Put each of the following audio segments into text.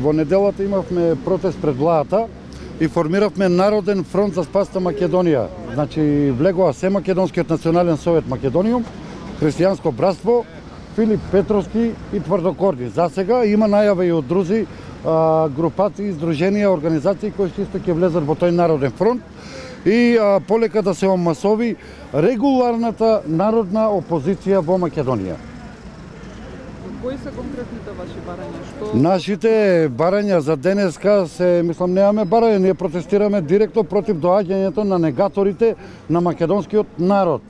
Во неделата имавме протест пред владата и формиравме Народен фронт за спаста Македонија. Значи влегоа се Македонскиот национален совет Македониум, Христијанско братство, Филип Петровски и Тврдокорди. За сега има најава и од друзи а, групации, издруженија, организации кои што исто ќе влезат во тој Народен фронт и а, полека да се омасови регуларната народна опозиција во Македонија. Кои се конкретните ваши барања? Што Нашите барања за денеска се, мислам, немаме барања, ние протестираме директно против доаѓањето на негаторите на македонскиот народ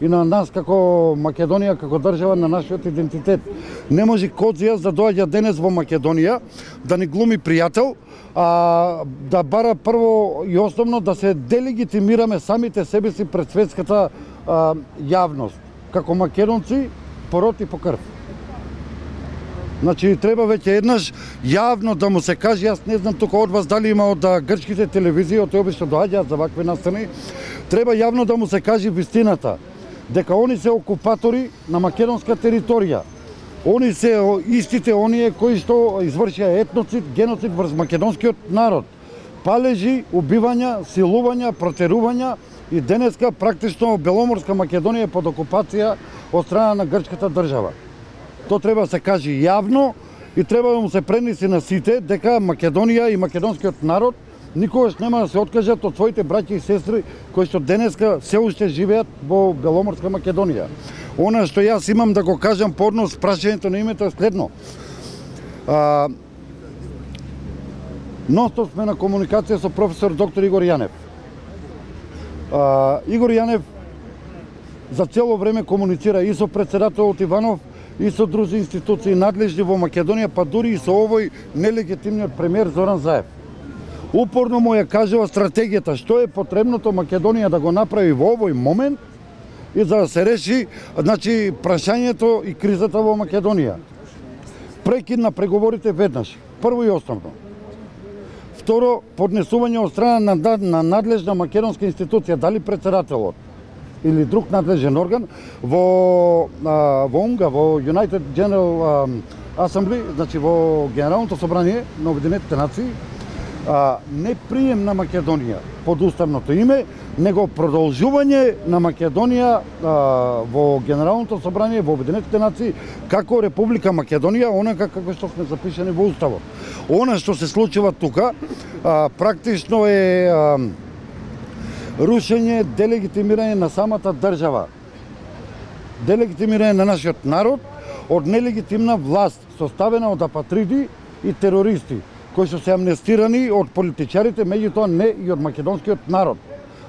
и на нас како Македонија, како држава на нашиот идентитет. Не може Кодзија да доаѓа денес во Македонија, да ни глуми пријател, а да бара прво и основно да се делегитимираме самите себе си пред светската а, јавност, како македонци пороти по крв. Значи треба веќе еднаш јавно да му се каже, јас не знам тука од вас дали има од грчките телевизии, од обично доаѓаат за вакви настани, треба јавно да му се каже вистината, дека они се окупатори на македонска територија. Они се истите оние кои што извршија етноцид, геноцид врз македонскиот народ. Палежи, убивања, силувања, протерувања и денеска практично Беломорска Македонија е под окупација од страна на грчката држава. Тоа треба да се каже јавно и треба да му се пренеси на сите дека Македонија и македонскиот народ никогаш нема да се откажат од своите браќи и сестри кои што денеска се уште живеат во Беломорска Македонија. Она што јас имам да го кажам по однос прашањето на името е следно. А, Носто сме на комуникација со професор доктор Игор Јанев. А, Игор Јанев за цело време комуницира и со председателот Иванов, и со други институции надлежни во Македонија, па дури и со овој нелегитимниот премиер Зоран Заев. Упорно му ја кажува стратегијата што е потребното Македонија да го направи во овој момент и за да се реши значи прашањето и кризата во Македонија. Прекид на преговорите веднаш. Прво и основно. Второ, поднесување од страна на, на надлежна македонска институција, дали председателот или друг надлежен орган во а, во УНГА, во United General Assembly, значи во Генералното собрание на Обединетите нации, а, не прием на Македонија под уставното име, него продолжување на Македонија а, во Генералното собрание во Обединетите нации како Република Македонија, онака како што сме запишани во уставот. Она што се случува тука, а, практично е а, рушење, делегитимирање на самата држава. Делегитимирање на нашиот народ од нелегитимна власт, составена од апатриди и терористи, кои што се амнестирани од политичарите, меѓутоа не и од македонскиот народ.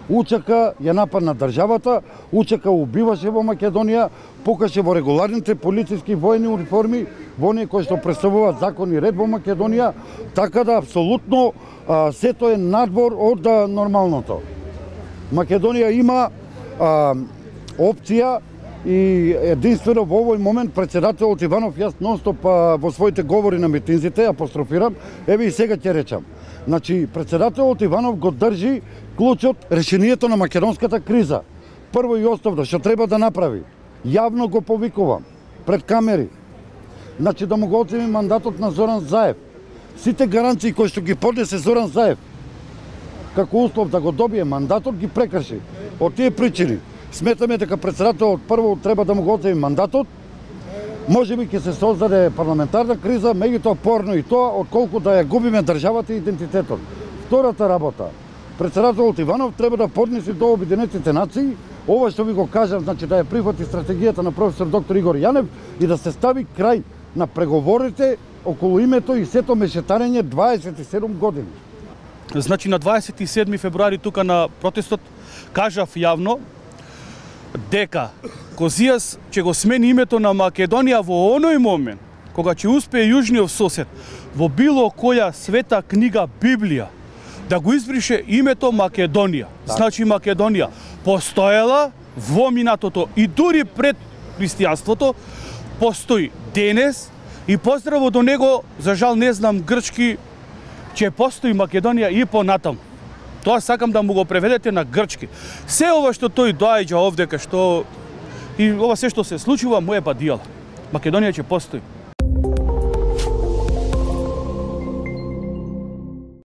Учека ја нападна државата, Учака убиваше во Македонија, покаше во регуларните полициски воени униформи, во оние кои што представуваат закон и ред во Македонија, така да апсолутно а, сето е надвор од а, нормалното. Македонија има а, опција и единствено во овој момент председателот Иванов јас нонстоп а, во своите говори на митинзите апострофирам, еве и сега ќе речам. Значи председателот Иванов го држи клучот решението на македонската криза. Прво и основно што треба да направи, јавно го повикувам пред камери. Значи да му го оцени мандатот на Зоран Заев. Сите гаранции кои што ги поднесе Зоран Заев како услов да го добие мандатот ги прекрши. Од тие причини сметаме дека председателот прво треба да му го оцени мандатот, може би ќе се создаде парламентарна криза, меѓутоа порно и тоа, отколку да ја губиме државата и идентитетот. Втората работа, председателот Иванов треба да поднесе до Обединетите нации ова што ви го кажав, значи да ја прифати стратегијата на професор доктор Игор Јанев и да се стави крај на преговорите околу името и сето мешетарење 27 години. Значи на 27 февруари тука на протестот кажав јавно дека Козијас ќе го смени името на Македонија во оној момент кога ќе успее јужниот сосед во било која света книга Библија да го избрише името Македонија. Значи Македонија постоела во минатото и дури пред христијанството постои денес и поздраво до него, за жал не знам грчки, ќе постои Македонија и понатаму. Тоа сакам да му го преведете на грчки. Се ова што тој доаѓа овдека, што и ова се што се случува, му е бадијала. Македонија ќе постои.